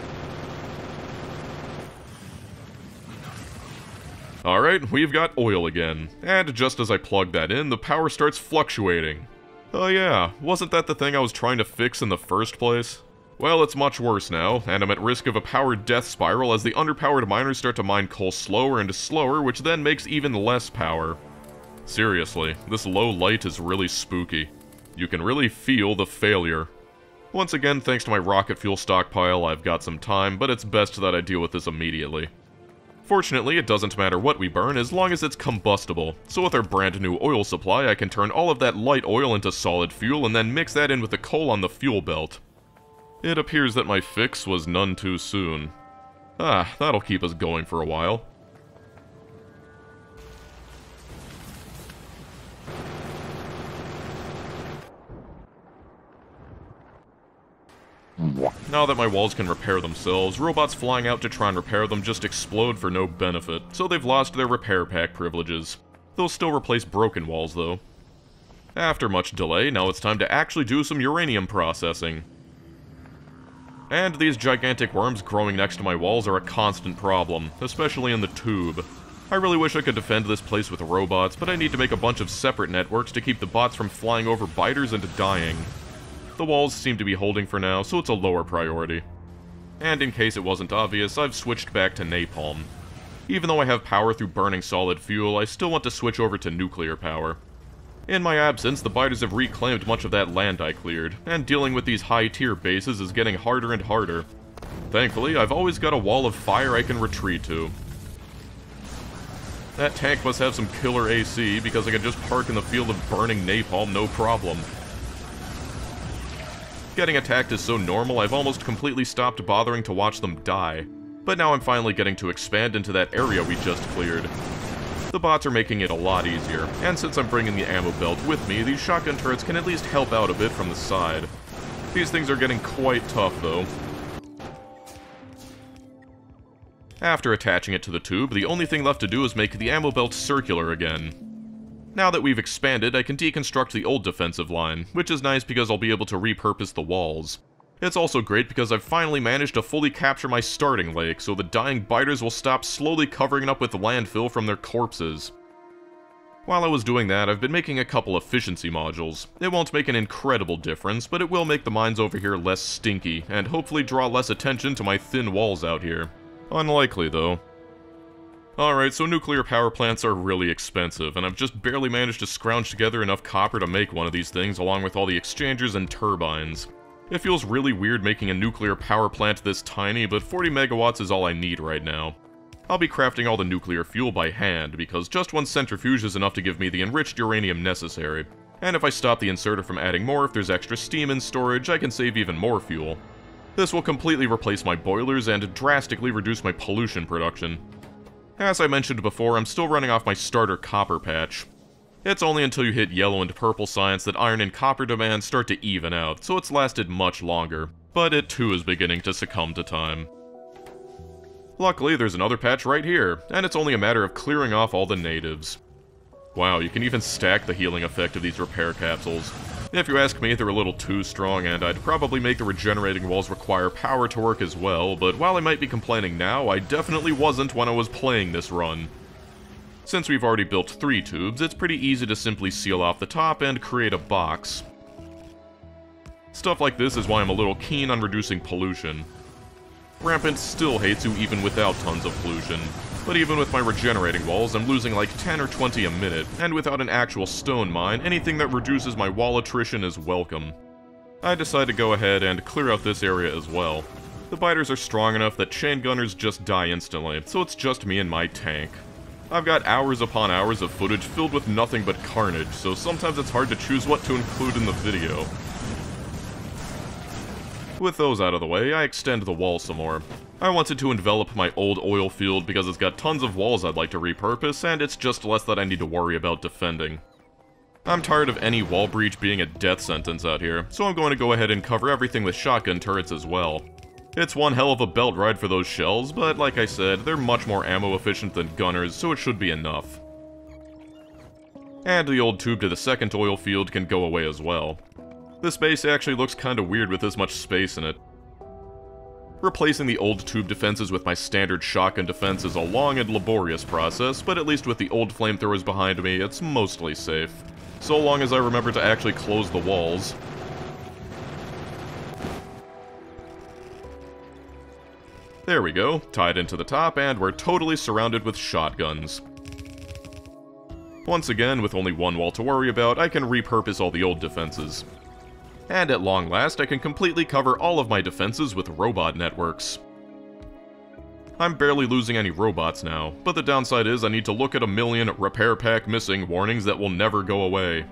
Alright, we've got oil again. And just as I plug that in, the power starts fluctuating. Oh yeah, wasn't that the thing I was trying to fix in the first place? Well, it's much worse now, and I'm at risk of a power death spiral as the underpowered miners start to mine coal slower and slower, which then makes even less power. Seriously, this low light is really spooky. You can really feel the failure. Once again, thanks to my rocket fuel stockpile, I've got some time, but it's best that I deal with this immediately. Fortunately, it doesn't matter what we burn as long as it's combustible, so with our brand new oil supply I can turn all of that light oil into solid fuel and then mix that in with the coal on the fuel belt. It appears that my fix was none too soon. Ah, that'll keep us going for a while. Now that my walls can repair themselves, robots flying out to try and repair them just explode for no benefit, so they've lost their repair pack privileges. They'll still replace broken walls, though. After much delay, now it's time to actually do some uranium processing. And these gigantic worms growing next to my walls are a constant problem, especially in the tube. I really wish I could defend this place with robots, but I need to make a bunch of separate networks to keep the bots from flying over biters and dying. The walls seem to be holding for now, so it's a lower priority. And in case it wasn't obvious, I've switched back to napalm. Even though I have power through burning solid fuel, I still want to switch over to nuclear power. In my absence, the biters have reclaimed much of that land I cleared, and dealing with these high-tier bases is getting harder and harder. Thankfully, I've always got a wall of fire I can retreat to. That tank must have some killer AC, because I can just park in the field of burning napalm no problem. Getting attacked is so normal, I've almost completely stopped bothering to watch them die. But now I'm finally getting to expand into that area we just cleared. The bots are making it a lot easier, and since I'm bringing the ammo belt with me, these shotgun turrets can at least help out a bit from the side. These things are getting quite tough, though. After attaching it to the tube, the only thing left to do is make the ammo belt circular again. Now that we've expanded, I can deconstruct the old defensive line, which is nice because I'll be able to repurpose the walls. It's also great because I've finally managed to fully capture my starting lake, so the dying biters will stop slowly covering it up with landfill from their corpses. While I was doing that, I've been making a couple efficiency modules. It won't make an incredible difference, but it will make the mines over here less stinky, and hopefully draw less attention to my thin walls out here. Unlikely, though. Alright, so nuclear power plants are really expensive, and I've just barely managed to scrounge together enough copper to make one of these things along with all the exchangers and turbines. It feels really weird making a nuclear power plant this tiny, but 40 megawatts is all I need right now. I'll be crafting all the nuclear fuel by hand, because just one centrifuge is enough to give me the enriched uranium necessary. And if I stop the inserter from adding more if there's extra steam in storage, I can save even more fuel. This will completely replace my boilers and drastically reduce my pollution production. As I mentioned before, I'm still running off my starter copper patch. It's only until you hit yellow and purple science that iron and copper demand start to even out, so it's lasted much longer, but it too is beginning to succumb to time. Luckily, there's another patch right here, and it's only a matter of clearing off all the natives. Wow, you can even stack the healing effect of these repair capsules. If you ask me, they're a little too strong, and I'd probably make the regenerating walls require power to work as well, but while I might be complaining now, I definitely wasn't when I was playing this run. Since we've already built three tubes, it's pretty easy to simply seal off the top and create a box. Stuff like this is why I'm a little keen on reducing pollution. Rampant still hates you even without tons of pollution, but even with my regenerating walls, I'm losing like 10 or 20 a minute, and without an actual stone mine, anything that reduces my wall attrition is welcome. I decide to go ahead and clear out this area as well. The biters are strong enough that chain gunners just die instantly, so it's just me and my tank. I've got hours upon hours of footage filled with nothing but carnage, so sometimes it's hard to choose what to include in the video. With those out of the way, I extend the wall some more. I wanted to envelop my old oil field because it's got tons of walls I'd like to repurpose, and it's just less that I need to worry about defending. I'm tired of any wall breach being a death sentence out here, so I'm going to go ahead and cover everything with shotgun turrets as well. It's one hell of a belt ride for those shells, but like I said, they're much more ammo efficient than gunners, so it should be enough. And the old tube to the second oil field can go away as well. This base actually looks kinda weird with this much space in it. Replacing the old tube defenses with my standard shotgun defense is a long and laborious process, but at least with the old flamethrowers behind me, it's mostly safe. So long as I remember to actually close the walls. There we go, tied into the top, and we're totally surrounded with shotguns. Once again, with only one wall to worry about, I can repurpose all the old defenses and at long last I can completely cover all of my defenses with robot networks. I'm barely losing any robots now, but the downside is I need to look at a million repair pack missing warnings that will never go away.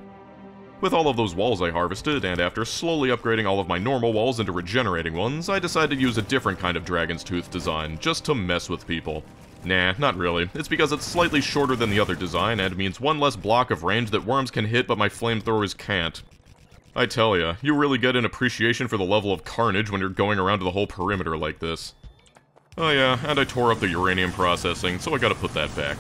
With all of those walls I harvested, and after slowly upgrading all of my normal walls into regenerating ones, I decided to use a different kind of Dragon's Tooth design, just to mess with people. Nah, not really. It's because it's slightly shorter than the other design, and means one less block of range that worms can hit but my flamethrowers can't. I tell ya, you really get an appreciation for the level of carnage when you're going around to the whole perimeter like this. Oh yeah, and I tore up the uranium processing, so I gotta put that back.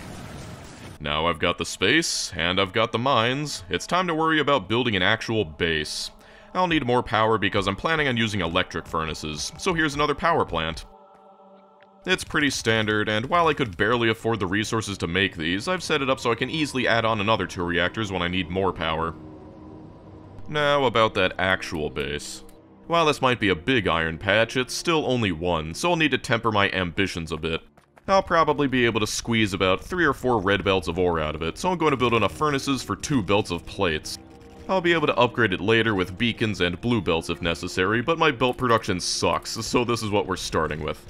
Now I've got the space, and I've got the mines, it's time to worry about building an actual base. I'll need more power because I'm planning on using electric furnaces, so here's another power plant. It's pretty standard, and while I could barely afford the resources to make these, I've set it up so I can easily add on another two reactors when I need more power. Now about that actual base. While this might be a big iron patch, it's still only one, so I'll need to temper my ambitions a bit. I'll probably be able to squeeze about 3 or 4 red belts of ore out of it, so I'm going to build enough furnaces for 2 belts of plates. I'll be able to upgrade it later with beacons and blue belts if necessary, but my belt production sucks, so this is what we're starting with.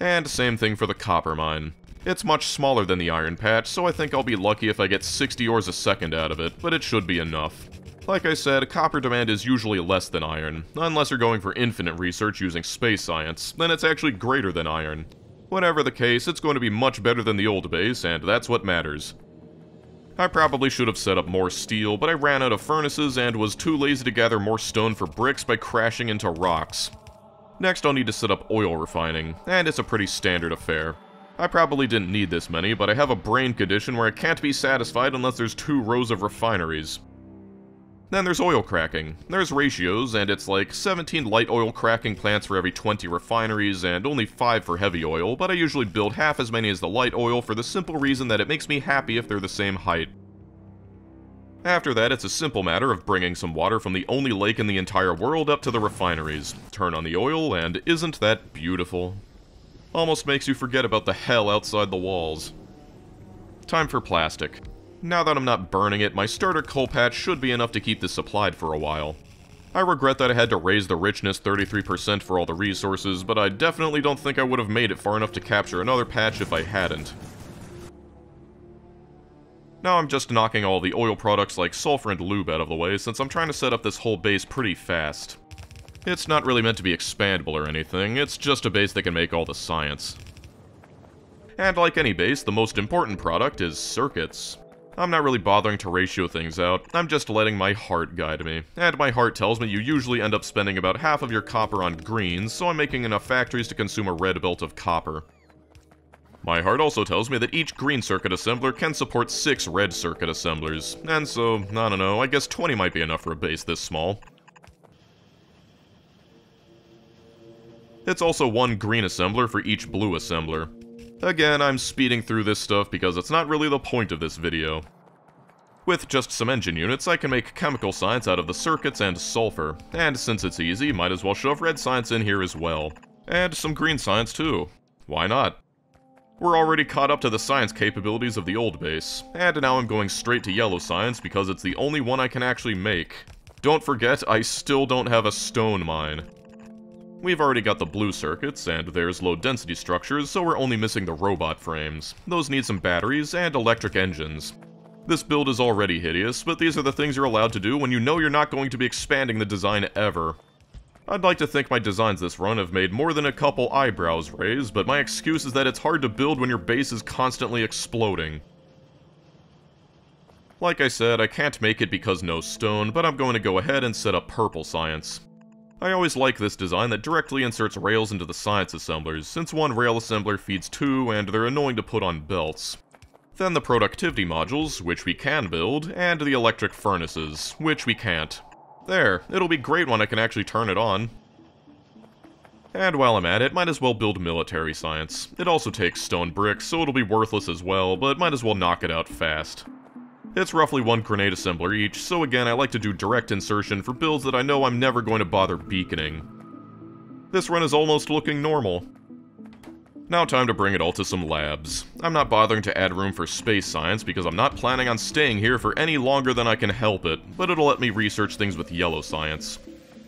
And same thing for the copper mine. It's much smaller than the iron patch, so I think I'll be lucky if I get 60 ores a second out of it, but it should be enough. Like I said, copper demand is usually less than iron, unless you're going for infinite research using space science, then it's actually greater than iron. Whatever the case, it's going to be much better than the old base, and that's what matters. I probably should have set up more steel, but I ran out of furnaces and was too lazy to gather more stone for bricks by crashing into rocks. Next I'll need to set up oil refining, and it's a pretty standard affair. I probably didn't need this many, but I have a brain condition where I can't be satisfied unless there's two rows of refineries. Then there's oil cracking. There's ratios, and it's like 17 light oil cracking plants for every 20 refineries, and only 5 for heavy oil, but I usually build half as many as the light oil for the simple reason that it makes me happy if they're the same height. After that, it's a simple matter of bringing some water from the only lake in the entire world up to the refineries, turn on the oil, and isn't that beautiful? Almost makes you forget about the hell outside the walls. Time for plastic. Now that I'm not burning it, my starter coal patch should be enough to keep this supplied for a while. I regret that I had to raise the richness 33% for all the resources, but I definitely don't think I would have made it far enough to capture another patch if I hadn't. Now I'm just knocking all the oil products like sulfur and lube out of the way since I'm trying to set up this whole base pretty fast. It's not really meant to be expandable or anything, it's just a base that can make all the science. And like any base, the most important product is circuits. I'm not really bothering to ratio things out, I'm just letting my heart guide me. And my heart tells me you usually end up spending about half of your copper on greens, so I'm making enough factories to consume a red belt of copper. My heart also tells me that each green circuit assembler can support 6 red circuit assemblers, and so, I don't know, I guess 20 might be enough for a base this small. It's also one green assembler for each blue assembler. Again, I'm speeding through this stuff because it's not really the point of this video. With just some engine units, I can make chemical science out of the circuits and sulfur, and since it's easy, might as well shove red science in here as well. And some green science too. Why not? We're already caught up to the science capabilities of the old base, and now I'm going straight to yellow science because it's the only one I can actually make. Don't forget, I still don't have a stone mine. We've already got the blue circuits, and there's low-density structures, so we're only missing the robot frames. Those need some batteries and electric engines. This build is already hideous, but these are the things you're allowed to do when you know you're not going to be expanding the design ever. I'd like to think my designs this run have made more than a couple eyebrows raise, but my excuse is that it's hard to build when your base is constantly exploding. Like I said, I can't make it because no stone, but I'm going to go ahead and set up purple science. I always like this design that directly inserts rails into the science assemblers, since one rail assembler feeds two and they're annoying to put on belts. Then the productivity modules, which we can build, and the electric furnaces, which we can't. There, it'll be great when I can actually turn it on. And while I'm at it, might as well build military science. It also takes stone bricks, so it'll be worthless as well, but might as well knock it out fast. It's roughly one grenade assembler each, so again I like to do direct insertion for builds that I know I'm never going to bother beaconing. This run is almost looking normal. Now time to bring it all to some labs. I'm not bothering to add room for space science because I'm not planning on staying here for any longer than I can help it, but it'll let me research things with yellow science.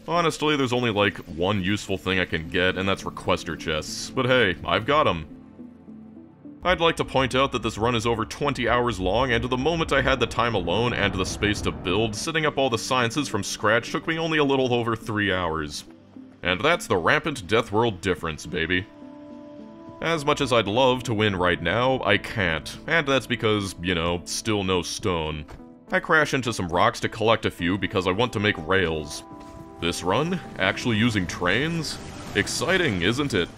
Honestly, there's only like one useful thing I can get, and that's requester chests. But hey, I've got them. I'd like to point out that this run is over 20 hours long, and the moment I had the time alone and the space to build, setting up all the sciences from scratch took me only a little over 3 hours. And that's the rampant Death World difference, baby. As much as I'd love to win right now, I can't, and that's because, you know, still no stone. I crash into some rocks to collect a few because I want to make rails. This run? Actually using trains? Exciting, isn't it?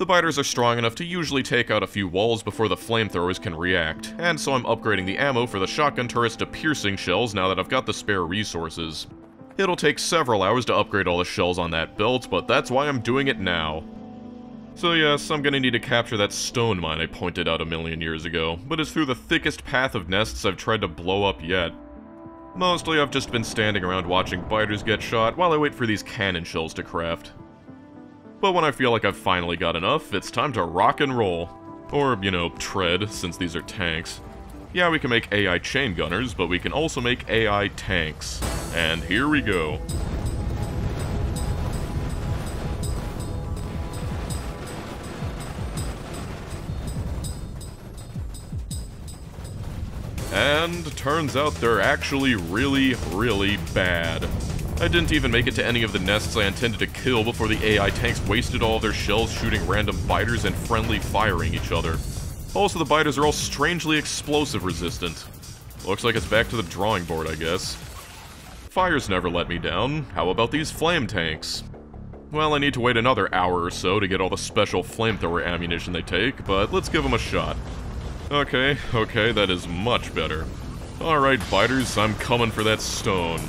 The biters are strong enough to usually take out a few walls before the flamethrowers can react, and so I'm upgrading the ammo for the shotgun turrets to piercing shells now that I've got the spare resources. It'll take several hours to upgrade all the shells on that belt, but that's why I'm doing it now. So yes, I'm gonna need to capture that stone mine I pointed out a million years ago, but it's through the thickest path of nests I've tried to blow up yet. Mostly I've just been standing around watching biters get shot while I wait for these cannon shells to craft. But when I feel like I've finally got enough, it's time to rock and roll. Or, you know, tread, since these are tanks. Yeah, we can make AI chain gunners, but we can also make AI tanks. And here we go. And turns out they're actually really, really bad. I didn't even make it to any of the nests I intended to kill before the AI tanks wasted all their shells shooting random biters and friendly firing each other. Also, the biters are all strangely explosive resistant. Looks like it's back to the drawing board, I guess. Fires never let me down. How about these flame tanks? Well, I need to wait another hour or so to get all the special flamethrower ammunition they take, but let's give them a shot. Okay, okay, that is much better. Alright, biters, I'm coming for that stone.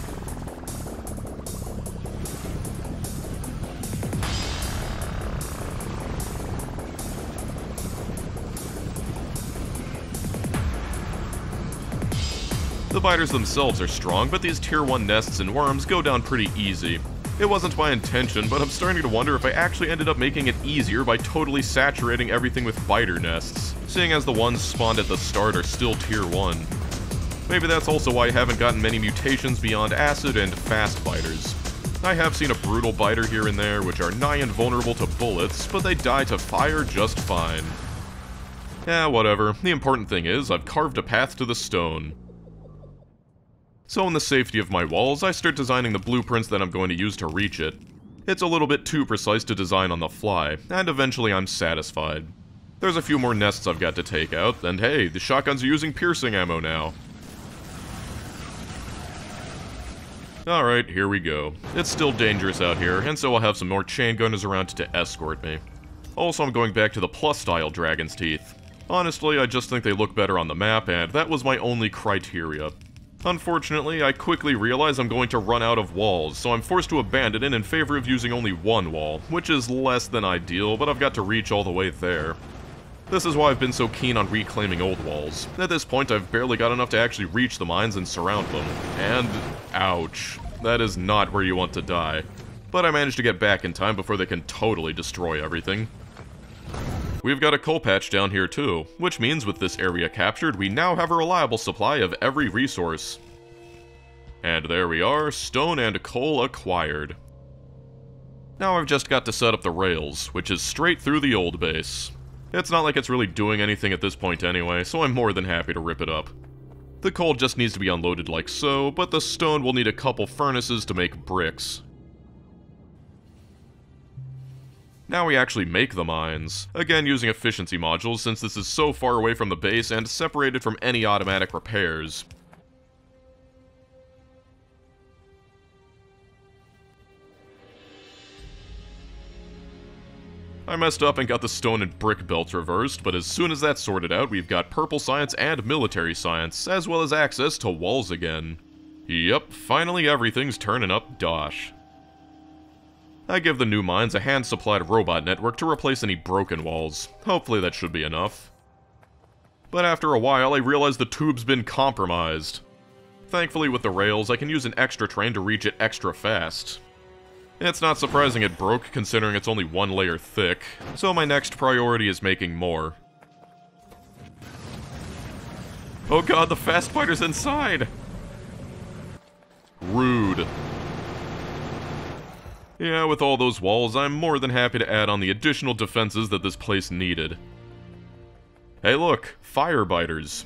The biters themselves are strong, but these tier 1 nests and worms go down pretty easy. It wasn't my intention, but I'm starting to wonder if I actually ended up making it easier by totally saturating everything with biter nests, seeing as the ones spawned at the start are still tier 1. Maybe that's also why I haven't gotten many mutations beyond acid and fast biters. I have seen a brutal biter here and there, which are nigh invulnerable to bullets, but they die to fire just fine. Yeah, whatever. The important thing is, I've carved a path to the stone. So in the safety of my walls, I start designing the blueprints that I'm going to use to reach it. It's a little bit too precise to design on the fly, and eventually I'm satisfied. There's a few more nests I've got to take out, and hey, the shotguns are using piercing ammo now. Alright, here we go. It's still dangerous out here, and so I'll have some more chain gunners around to escort me. Also, I'm going back to the plus-style Dragon's Teeth. Honestly, I just think they look better on the map, and that was my only criteria. Unfortunately, I quickly realize I'm going to run out of walls, so I'm forced to abandon it in favor of using only one wall, which is less than ideal, but I've got to reach all the way there. This is why I've been so keen on reclaiming old walls. At this point, I've barely got enough to actually reach the mines and surround them. And, ouch. That is not where you want to die. But I managed to get back in time before they can totally destroy everything. We've got a coal patch down here too, which means with this area captured, we now have a reliable supply of every resource. And there we are, stone and coal acquired. Now I've just got to set up the rails, which is straight through the old base. It's not like it's really doing anything at this point anyway, so I'm more than happy to rip it up. The coal just needs to be unloaded like so, but the stone will need a couple furnaces to make bricks. Now we actually make the mines, again using efficiency modules since this is so far away from the base and separated from any automatic repairs. I messed up and got the stone and brick belts reversed, but as soon as that's sorted out, we've got purple science and military science, as well as access to walls again. Yep, finally everything's turning up dosh. I give the new mines a hand-supplied robot network to replace any broken walls. Hopefully that should be enough. But after a while, I realize the tube's been compromised. Thankfully, with the rails, I can use an extra train to reach it extra fast. It's not surprising it broke, considering it's only one layer thick, so my next priority is making more. Oh god, the fast fighter's inside! Rude. Yeah, with all those walls, I'm more than happy to add on the additional defenses that this place needed. Hey look, firebiters.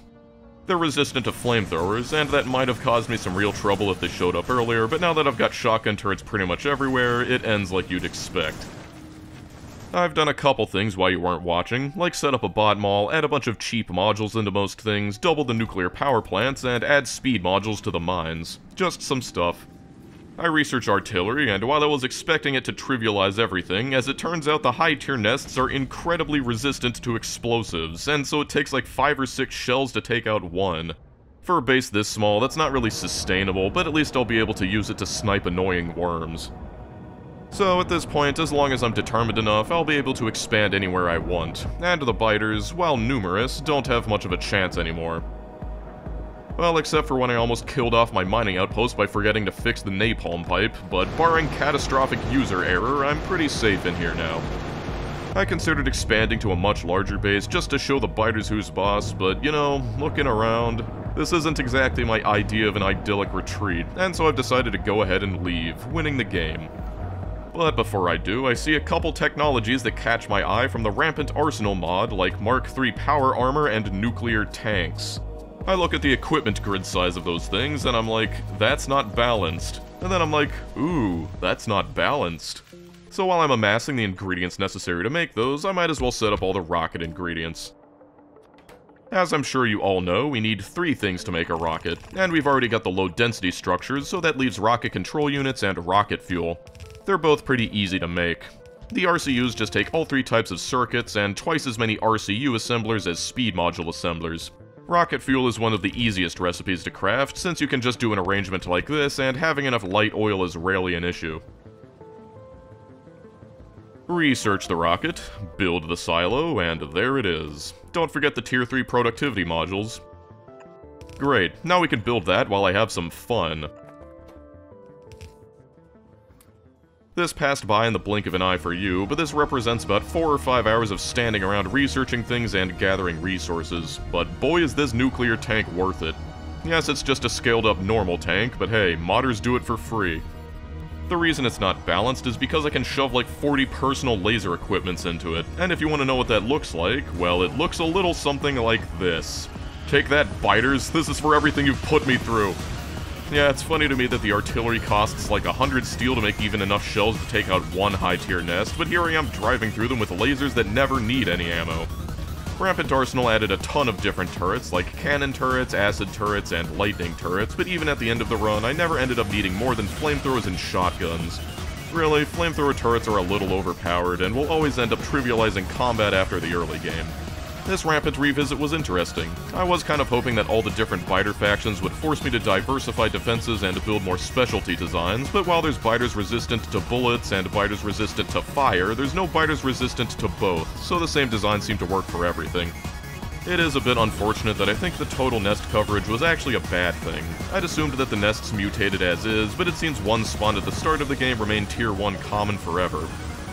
They're resistant to flamethrowers, and that might have caused me some real trouble if they showed up earlier, but now that I've got shotgun turrets pretty much everywhere, it ends like you'd expect. I've done a couple things while you weren't watching, like set up a bot mall, add a bunch of cheap modules into most things, double the nuclear power plants, and add speed modules to the mines. Just some stuff. I researched artillery, and while I was expecting it to trivialize everything, as it turns out the high-tier nests are incredibly resistant to explosives, and so it takes like 5 or 6 shells to take out one. For a base this small, that's not really sustainable, but at least I'll be able to use it to snipe annoying worms. So at this point, as long as I'm determined enough, I'll be able to expand anywhere I want, and the biters, while numerous, don't have much of a chance anymore. Well, except for when I almost killed off my mining outpost by forgetting to fix the napalm pipe, but barring catastrophic user error, I'm pretty safe in here now. I considered expanding to a much larger base just to show the biters who's boss, but you know, looking around, this isn't exactly my idea of an idyllic retreat, and so I've decided to go ahead and leave, winning the game. But before I do, I see a couple technologies that catch my eye from the Rampant Arsenal mod, like Mark III power armor and nuclear tanks. I look at the equipment grid size of those things, and I'm like, that's not balanced. And then I'm like, ooh, that's not balanced. So while I'm amassing the ingredients necessary to make those, I might as well set up all the rocket ingredients. As I'm sure you all know, we need three things to make a rocket, and we've already got the low-density structures, so that leaves rocket control units and rocket fuel. They're both pretty easy to make. The RCUs just take all three types of circuits and twice as many RCU assemblers as speed module assemblers. Rocket fuel is one of the easiest recipes to craft, since you can just do an arrangement like this, and having enough light oil is rarely an issue. Research the rocket, build the silo, and there it is. Don't forget the Tier 3 productivity modules. Great, now we can build that while I have some fun. This passed by in the blink of an eye for you, but this represents about 4 or 5 hours of standing around researching things and gathering resources. But boy is this nuclear tank worth it. Yes, it's just a scaled up normal tank, but hey, modders do it for free. The reason it's not balanced is because I can shove like 40 personal laser equipments into it, and if you want to know what that looks like, well, it looks a little something like this. Take that, biters, this is for everything you've put me through. Yeah, it's funny to me that the artillery costs like 100 steel to make even enough shells to take out one high-tier nest, but here I am driving through them with lasers that never need any ammo. Rampant Arsenal added a ton of different turrets, like cannon turrets, acid turrets, and lightning turrets, but even at the end of the run, I never ended up needing more than flamethrowers and shotguns. Really, flamethrower turrets are a little overpowered, and will always end up trivializing combat after the early game. This Rampant revisit was interesting. I was kind of hoping that all the different biter factions would force me to diversify defenses and build more specialty designs, but while there's biters resistant to bullets and biters resistant to fire, there's no biters resistant to both, so the same design seemed to work for everything. It is a bit unfortunate that I think the total nest coverage was actually a bad thing. I'd assumed that the nests mutated as is, but it seems one spawned at the start of the game remained tier 1 common forever.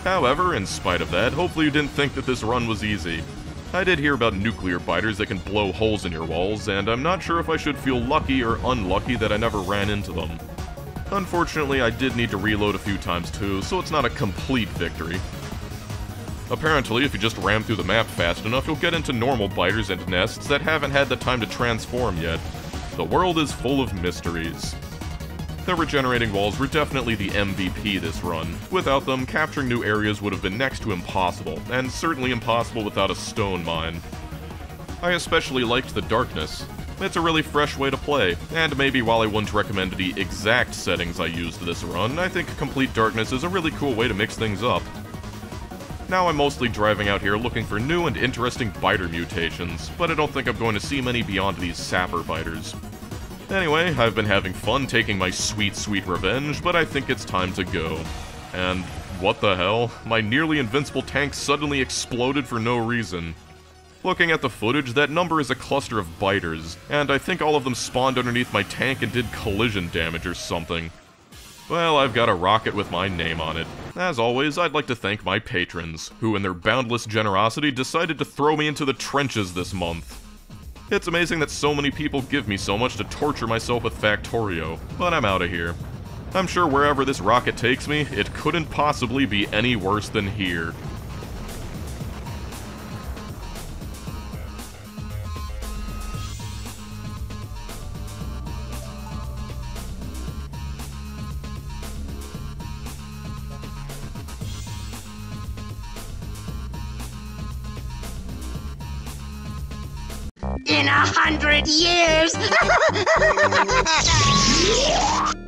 However, in spite of that, hopefully you didn't think that this run was easy. I did hear about nuclear biters that can blow holes in your walls, and I'm not sure if I should feel lucky or unlucky that I never ran into them. Unfortunately, I did need to reload a few times too, so it's not a complete victory. Apparently, if you just ram through the map fast enough, you'll get into normal biters and nests that haven't had the time to transform yet. The world is full of mysteries. The regenerating walls were definitely the MVP this run. Without them, capturing new areas would have been next to impossible, and certainly impossible without a stone mine. I especially liked the darkness. It's a really fresh way to play, and maybe while I wouldn't recommend the exact settings I used this run, I think Complete Darkness is a really cool way to mix things up. Now I'm mostly driving out here looking for new and interesting biter mutations, but I don't think I'm going to see many beyond these sapper biters. Anyway, I've been having fun taking my sweet, sweet revenge, but I think it's time to go. And what the hell? My nearly invincible tank suddenly exploded for no reason. Looking at the footage, that number is a cluster of biters, and I think all of them spawned underneath my tank and did collision damage or something. Well, I've got a rocket with my name on it. As always, I'd like to thank my patrons, who in their boundless generosity decided to throw me into the trenches this month. It's amazing that so many people give me so much to torture myself with Factorio, but I'm out of here. I'm sure wherever this rocket takes me, it couldn't possibly be any worse than here. In a hundred years. *laughs*